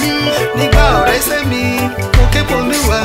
mi nígbà ọ̀rẹ́ sẹ́mi mo ké pọ̀ mi wá.